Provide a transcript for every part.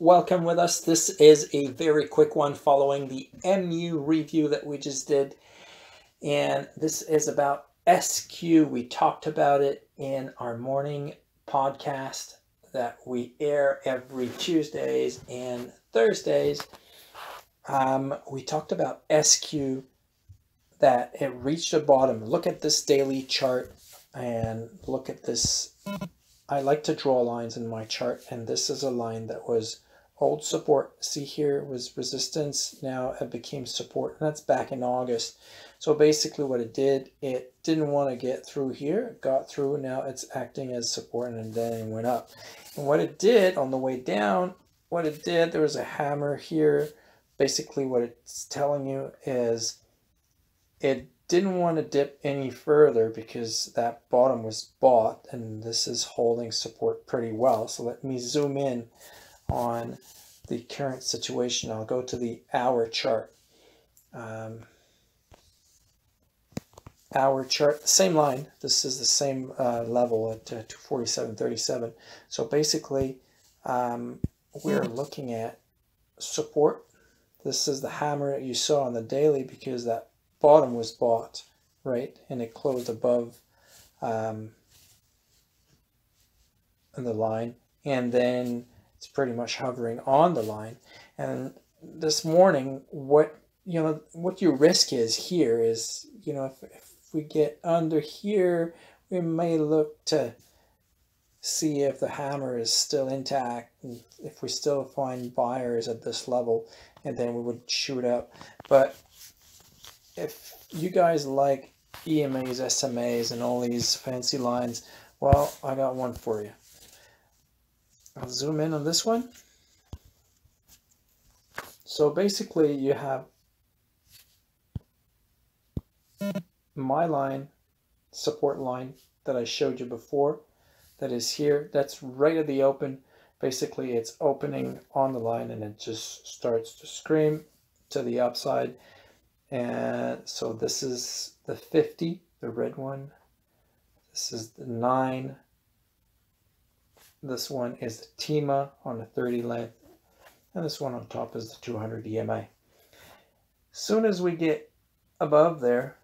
welcome with us. This is a very quick one following the MU review that we just did. And this is about SQ. We talked about it in our morning podcast that we air every Tuesdays and Thursdays. Um, we talked about SQ that it reached a bottom. Look at this daily chart and look at this. I like to draw lines in my chart, and this is a line that was old support. See here was resistance. Now it became support, and that's back in August. So basically what it did, it didn't want to get through here, got through, now it's acting as support, and then it went up. And what it did on the way down, what it did, there was a hammer here. Basically what it's telling you is it didn't want to dip any further because that bottom was bought and this is holding support pretty well. So let me zoom in on the current situation. I'll go to the hour chart. Um, hour chart, same line. This is the same uh, level at uh, 247.37. So basically, um, we're looking at support. This is the hammer that you saw on the daily because that bottom was bought, right? And it closed above um, the line. And then it's pretty much hovering on the line. And this morning, what you know, what your risk is here is, you know, if, if we get under here, we may look to see if the hammer is still intact, if we still find buyers at this level, and then we would shoot up. But if you guys like EMAs, SMAs, and all these fancy lines, well, I got one for you. I'll zoom in on this one. So basically you have my line, support line that I showed you before that is here. That's right at the open. Basically it's opening on the line and it just starts to scream to the upside. And so this is the 50, the red one. This is the 9, this one is the TEMA on the 30 length, and this one on top is the 200 EMA. As soon as we get above there,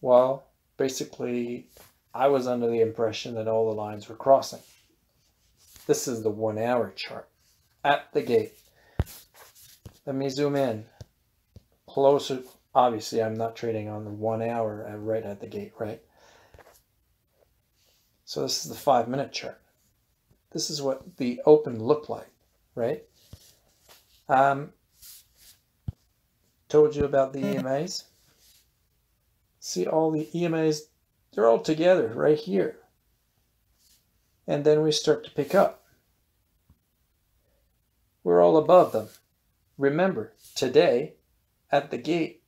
well, basically, I was under the impression that all the lines were crossing. This is the one hour chart at the gate. Let me zoom in closer. Obviously, I'm not trading on the one hour right at the gate, right? So this is the five minute chart this is what the open looked like, right? Um, told you about the EMAs. See all the EMAs, they're all together right here. And then we start to pick up. We're all above them. Remember, today at the gate,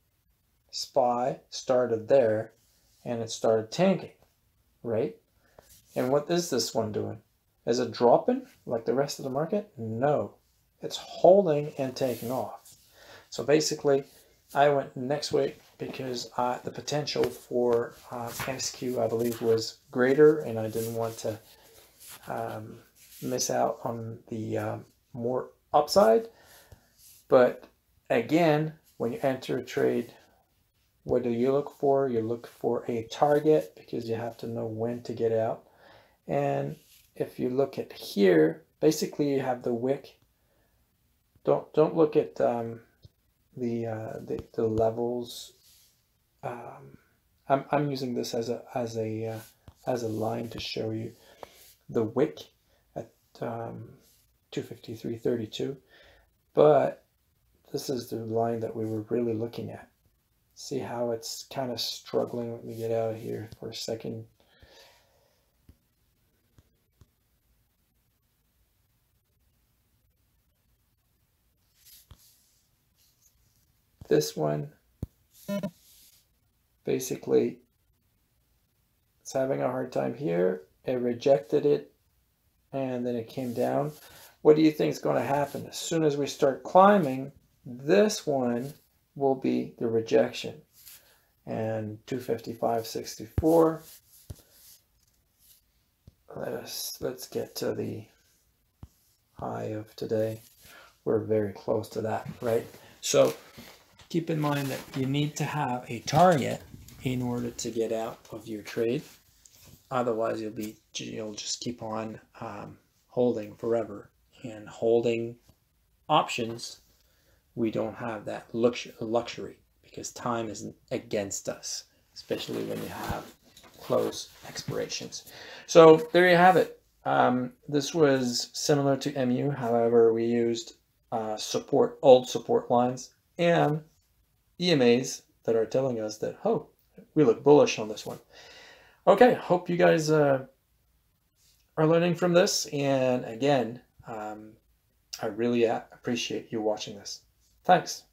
SPY started there and it started tanking, right? And what is this one doing? Is it dropping like the rest of the market? No, it's holding and taking off. So basically, I went next week because uh, the potential for uh, SQ, I believe, was greater, and I didn't want to um, miss out on the uh, more upside. But again, when you enter a trade, what do you look for? You look for a target because you have to know when to get out. And if you look at here, basically you have the wick. Don't don't look at um, the, uh, the the levels. Um, I'm I'm using this as a as a uh, as a line to show you the wick at um, 253.32, but this is the line that we were really looking at. See how it's kind of struggling. Let me get out of here for a second. This one. Basically it's having a hard time here. It rejected it and then it came down. What do you think is going to happen? As soon as we start climbing this one will be the rejection. And 255.64 let us let's get to the high of today. We're very close to that, right? So keep in mind that you need to have a target in order to get out of your trade. Otherwise, you'll be you'll just keep on um, holding forever and holding options. We don't have that luxury because time is against us, especially when you have close expirations. So there you have it. Um, this was similar to MU. However, we used uh, support old support lines and EMAs that are telling us that, oh, we look bullish on this one. Okay, hope you guys uh, are learning from this. And again, um, I really appreciate you watching this. Thanks.